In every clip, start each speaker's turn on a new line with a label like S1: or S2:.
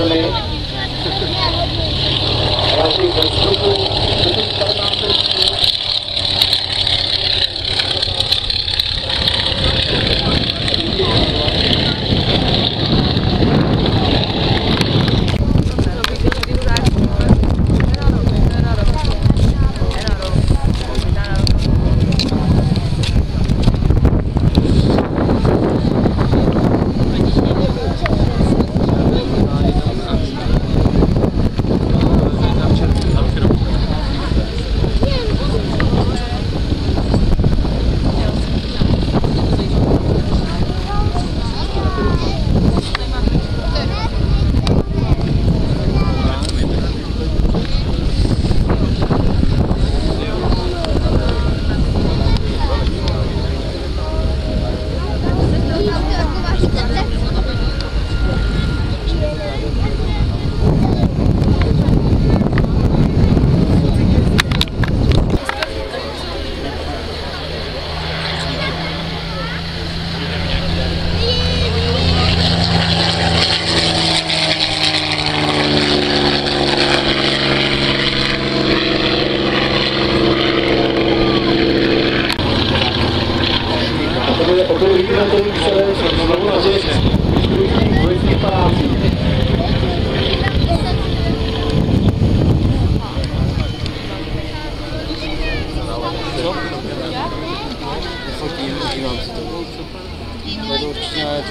S1: Anthony.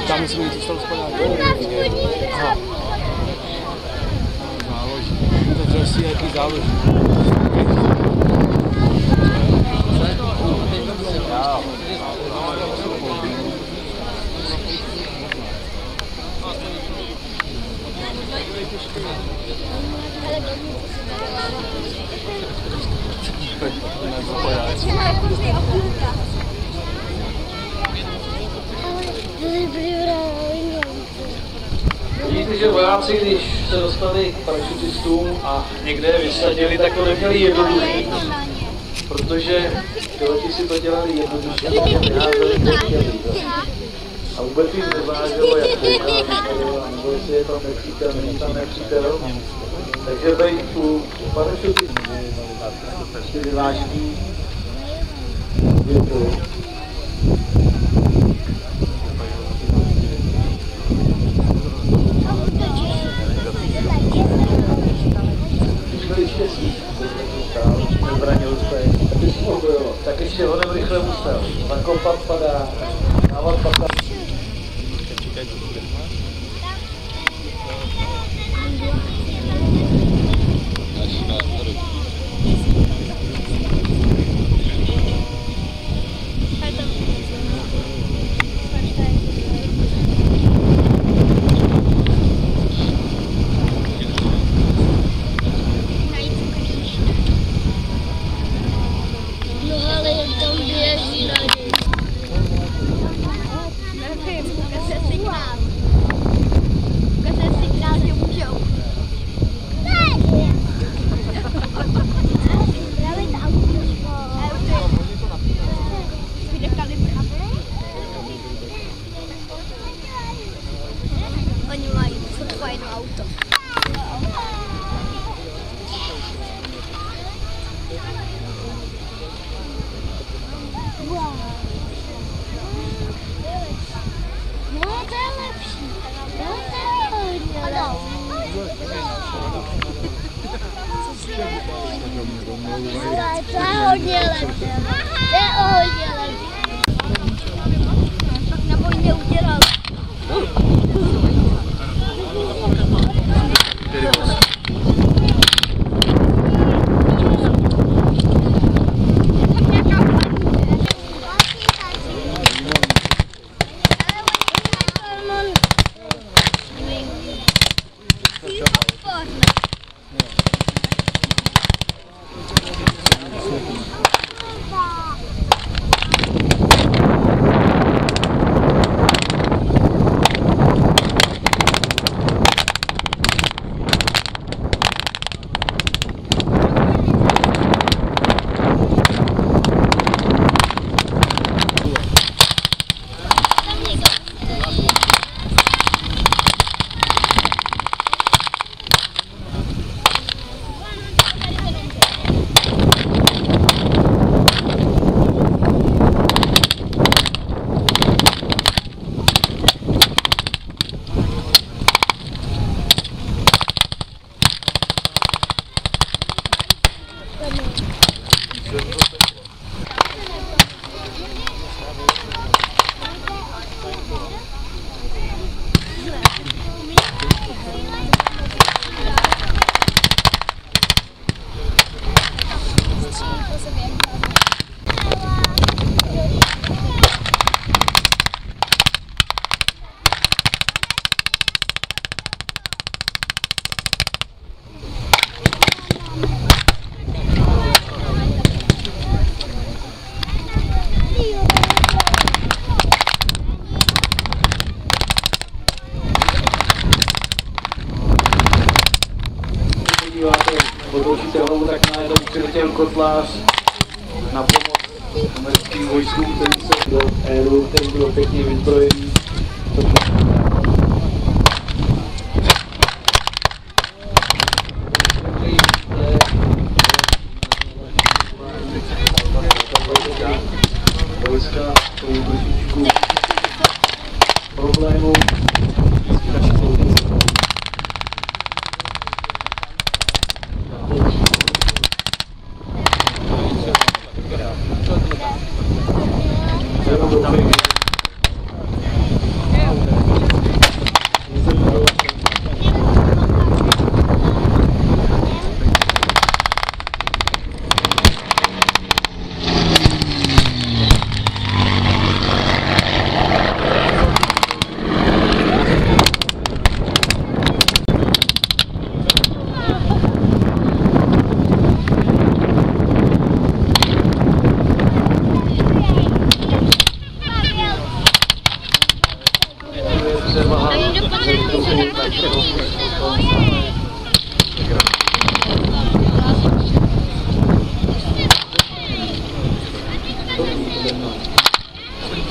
S1: Tam musí být zůstal spadáky. Aha. Záloží. To dřesí jaký záloží.
S2: Vidíte, že vojáci, když se dostali k parašutistům a někde je vysadili, tak to neměli jednoduchý. Protože piloti si to dělali jednoduše, vyházeli, kde chtěli. A vůbec jim nezáleželo, jak kouká, nebo jestli je tam nepřítel, není tam nepřítel. Takže být u parašutistů si vyváží větu. byli поставил. Молоко под, под,
S3: под, под, под, tam lepší. Ale to je hodně lepší.
S2: díváte, odložíte hlavu, tak najednou přiletěl kotlář na pomoc americkým vojskům, který se do éru, který byl pěkně vyzbrojený.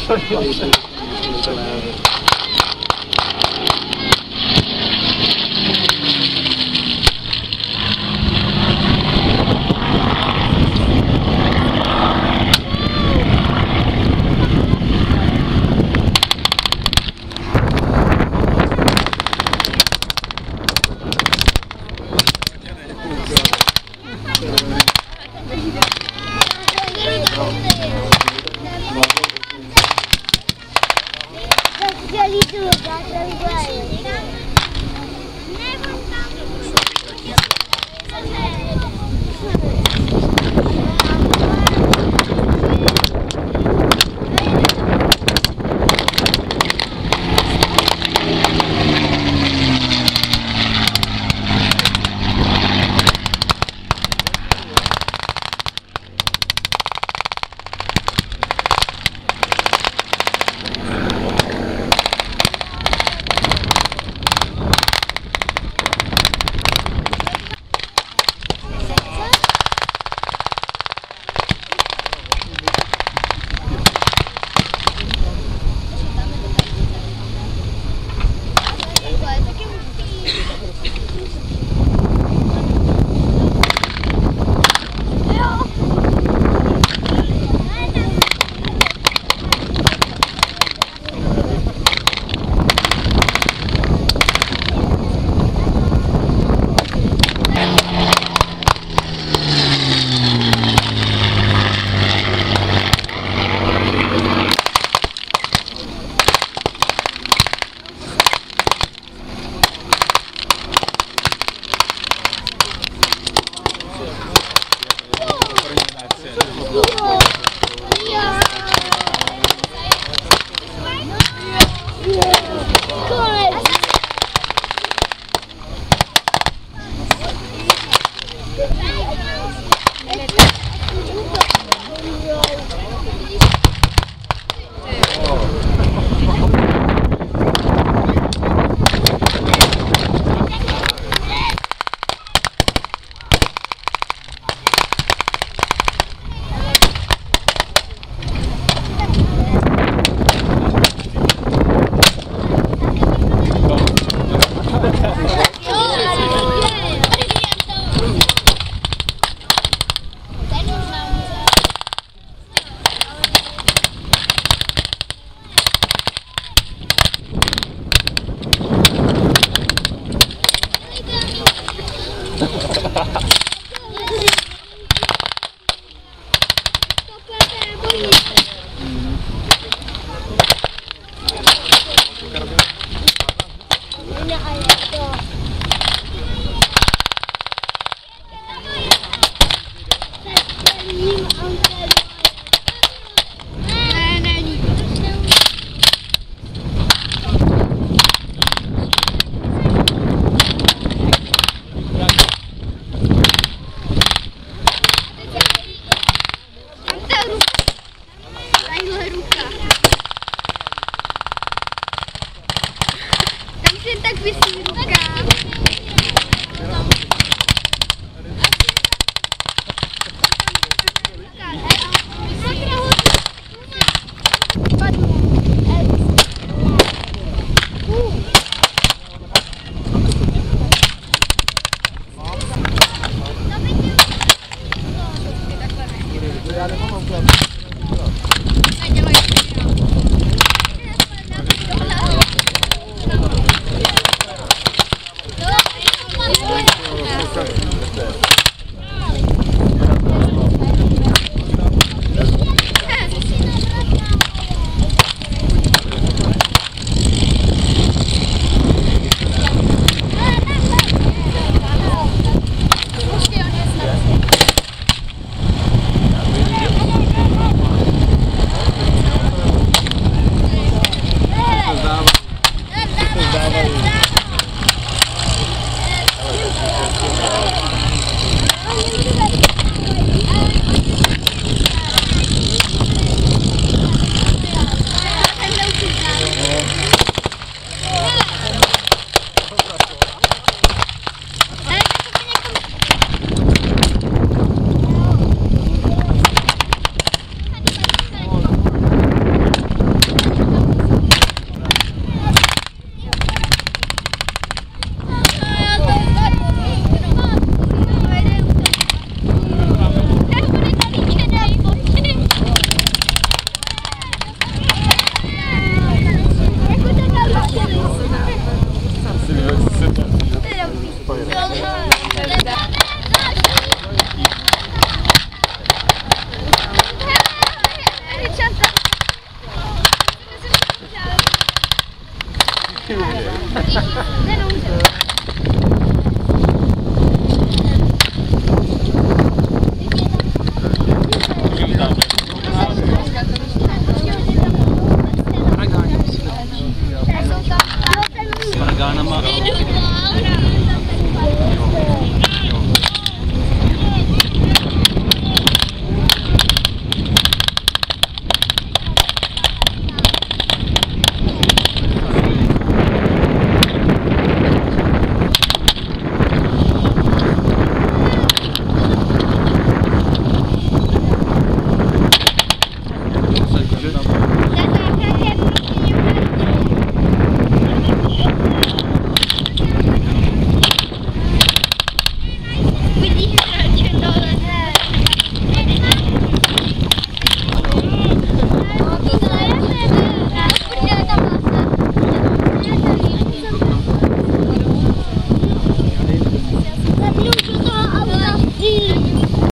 S2: Thank you. 真乖
S3: gente tem que vir Play it.